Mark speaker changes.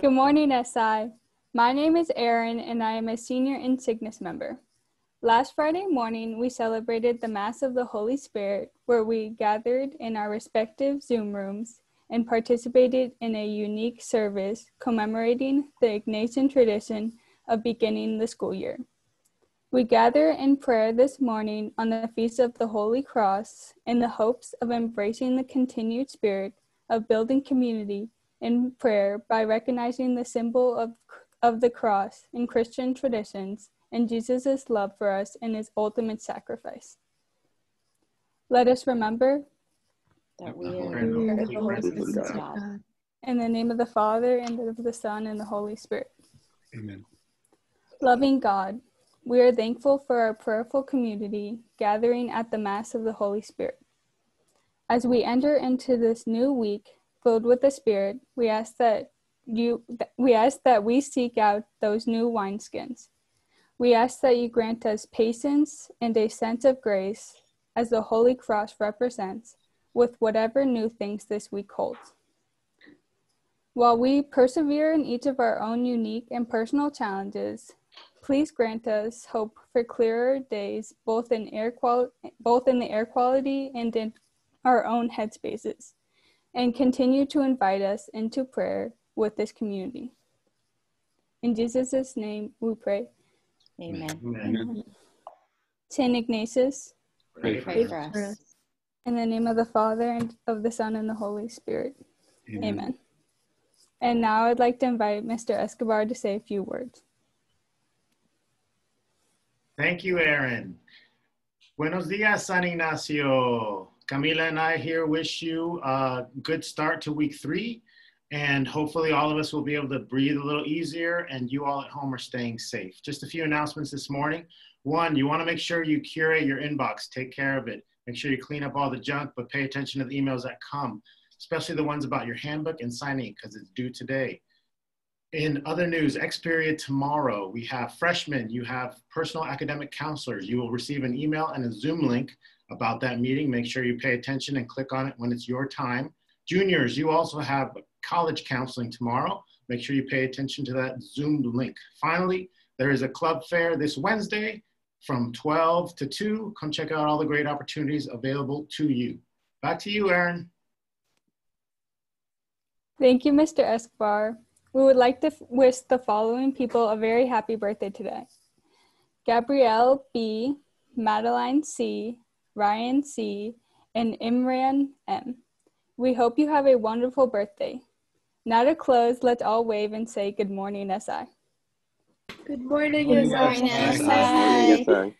Speaker 1: Good morning, SI. My name is Erin, and I am a senior in Cygnus member. Last Friday morning, we celebrated the Mass of the Holy Spirit, where we gathered in our respective Zoom rooms and participated in a unique service commemorating the Ignatian tradition of beginning the school year. We gather in prayer this morning on the Feast of the Holy Cross in the hopes of embracing the continued spirit of building community in prayer by recognizing the symbol of, of the cross in Christian traditions and Jesus' love for us in his ultimate sacrifice. Let us remember
Speaker 2: that we are in the presence of God.
Speaker 1: In the name of the Father, and of the Son, and the Holy Spirit.
Speaker 3: Amen.
Speaker 1: Loving God, we are thankful for our prayerful community gathering at the Mass of the Holy Spirit. As we enter into this new week filled with the Spirit, we ask that you we ask that we seek out those new wineskins we ask that you grant us patience and a sense of grace as the Holy Cross represents with whatever new things this week holds. While we persevere in each of our own unique and personal challenges, please grant us hope for clearer days both in air quali- both in the air quality and in our own headspaces and continue to invite us into prayer with this community. In Jesus' name we pray.
Speaker 2: Amen.
Speaker 3: Amen.
Speaker 1: Saint Ignatius,
Speaker 3: Pray
Speaker 2: Pray
Speaker 3: for
Speaker 2: for
Speaker 3: us.
Speaker 2: us.
Speaker 1: in the name of the Father and of the Son and the Holy Spirit. Amen. And now I'd like to invite Mr. Escobar to say a few words.
Speaker 4: Thank you, Erin. Buenos dias, San Ignacio. Camila and I here wish you a good start to week three. And hopefully, all of us will be able to breathe a little easier, and you all at home are staying safe. Just a few announcements this morning. One, you want to make sure you curate your inbox, take care of it. Make sure you clean up all the junk, but pay attention to the emails that come, especially the ones about your handbook and signing because it's due today. In other news, X period tomorrow, we have freshmen, you have personal academic counselors. You will receive an email and a Zoom link about that meeting. Make sure you pay attention and click on it when it's your time. Juniors, you also have college counseling tomorrow. Make sure you pay attention to that Zoom link. Finally, there is a club fair this Wednesday from 12 to 2. Come check out all the great opportunities available to you. Back to you, Erin.
Speaker 1: Thank you, Mr. Escobar. We would like to f- wish the following people a very happy birthday today Gabrielle B., Madeline C., Ryan C., and Imran M. We hope you have a wonderful birthday. Now to close, let's all wave and say good morning, SI.
Speaker 5: Good morning,
Speaker 2: Good
Speaker 5: SI.
Speaker 2: morning, SI.
Speaker 6: Yes, sir.